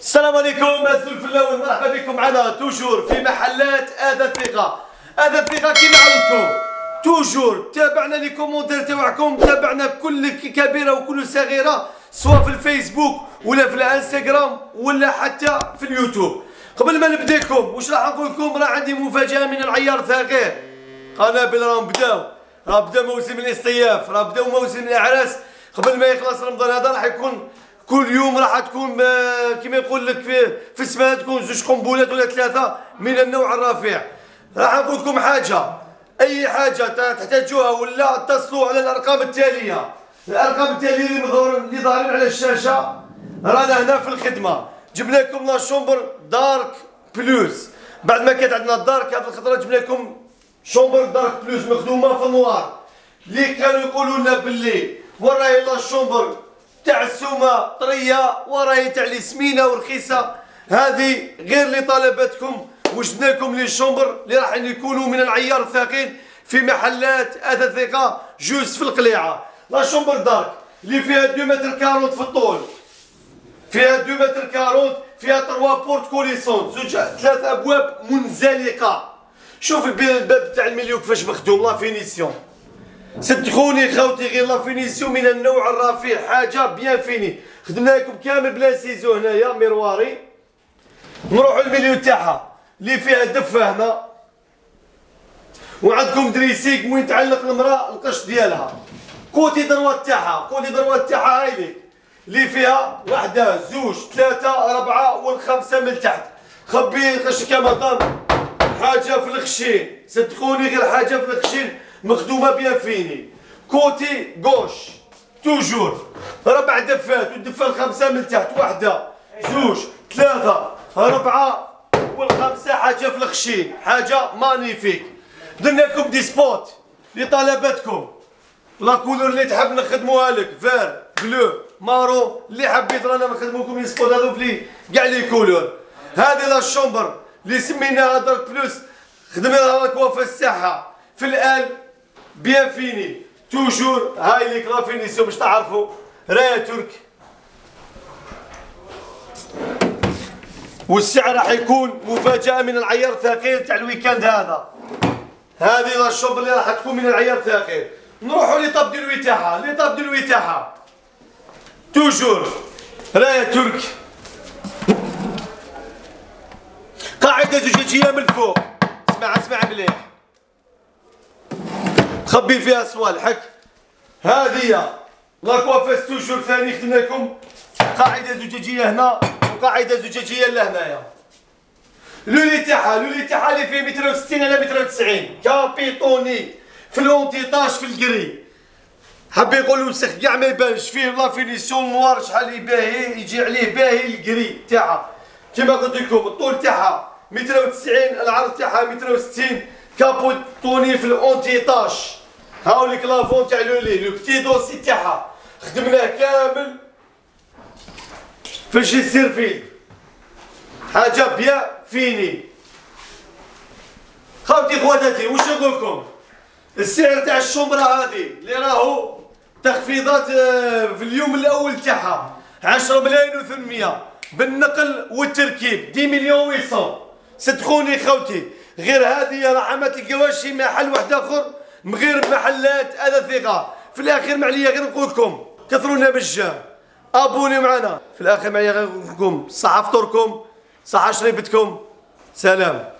السلام عليكم أزول فلاون مرحبا بكم معنا toujours في محلات أثاث الثقة أثاث الثقة كيما عودتكم toujours تابعنا les commentaires تاعكم تابعنا كل كبيرة وكل صغيرة سواء في الفيسبوك ولا في الانستغرام ولا حتى في اليوتيوب. قبل ما نبداكم واش راح نقول لكم؟ راه عندي مفاجأة من العيار ثقيل قنابل راهم بداو. راه بدا موسم الاصطياف راه بداو موسم الإعراس. قبل ما يخلص رمضان هذا راح يكون كل يوم راح تكون كما يقول لك في في السماء تكون زوج قنبلات ولا ثلاثة من النوع الرفيع. راح نقول لكم حاجة. أي حاجة تحتاجوها ولا اتصلوا على الأرقام التالية. الأرقام التالية اللي ظاهرين على الشاشة. رانا هنا في الخدمة. جبنا لكم لا شومبر دارك بلوس بعد ما كانت عندنا الدارك هذه الخطره جبنا لكم شومبر دارك بلوس مخدومة في النوار. اللي كانوا يقولوا لنا باللي وراهي la chambre تاع السومه طرية وراهي تاع لي سمينة ورخيصة. هذه غير لطلباتكم وجدنا لكم les chambres اللي راح يكونوا من العيار الثقيل في محلات اثاث ثقه جوز في القليعة. la chambre dark اللي فيها 2 متر 40 في الطول. فيها 2 متر 40 فيها 3 portes coulissantes. زوج ثلاث أبواب منزلقة. شوف الباب تاع ال milieu كيفاش مخدوم la finition. صدقوني خوتي غير la finition من النوع الرفيع حاجة bien fini. خدمنا لكم كامل بلا سيزو هنايا miroir. نروحوا ال milieu تاعها اللي فيها دفة هنا. وعندكم dressing وين تعلق المرأة القش ديالها. côté droit تاعها côté droit تاعها هايلي اللي فيها واحدة زوج ثلاثة أربعة والخمسة من تحت. خبي القش كما حاجة في الخشين. صدقوني غير حاجة في الخشين. مخدومة bien fini. côté gauche toujours. ربع دفات والدفة الخمسة من تحت واحدة زوج ثلاثة اربعه والخمسة حاجة في الخشين. حاجة magnifique. درنا لكم des spots لطلباتكم. la couleur اللي تحب نخدموها لك. vert bleu مارو اللي حبيت رانا نخدمو لكم لي سبوت هذوك لي كاع لي كولور. هذه لا شومبر اللي سميناها دارك بلوس. خدمناها لك في الساحة. في الان بيان فيني. توجور هاي ليك لا فينيسيون باش تعرفوا. راية ترك. والسعر راح يكون مفاجأة من العيار الثقيل تاع الويكاند هذا. هذه الشوب اللي راح تكون من العيار الثقيل. نروحوا لطاب ديال الويتاحة لطاب ديال الويتاحة. توجور. راية ترك. قاعدة زجاجية من الفوق اسمع اسمع مليح. خبي فيها صوالحك. هذه لاكوافيس توجور ثاني خدمنا لكم قاعدة زجاجية هنا وقاعدة زجاجية لهنايا لولي تاعها لولي تاعها اللي فيه متر وستين على متر وتسعين. كابيطوني في الاونتيطاج في الكري حب يقول وسخ كاع ما يبانش. فيه لا فينيسيون نوار شحال يباهي يجي عليه باهي الكري تاعها كيما قلت لكم الطول تاعها متر وتسعين العرض تاعها متر وستين. كابوتوني في الاونتيطاج هاوليك لافون تاع لولي لو بتي دوسي تاعها. خدمناه كامل. في الجي سيرفيل حاجة بيان فيني. خاوتي خواتاتي واش نقول لكم؟ السعر تاع الشومبرا هذه اللي راهو تخفيضات آه، في اليوم الأول تاعها. 10 ملايين و800 بالنقل والتركيب 10 مليون ويسون صدقوني خوتي غير هذه راه ما تلقاوهاش شي محل واحد آخر. من غير محلات هذا ثقة. في الاخير ما عليا غير نقول لكم كثرونا بالجام أبوني معنا. في الاخير معايا غير نقول لكم صحه فطوركم صحه شريبتكم سلام.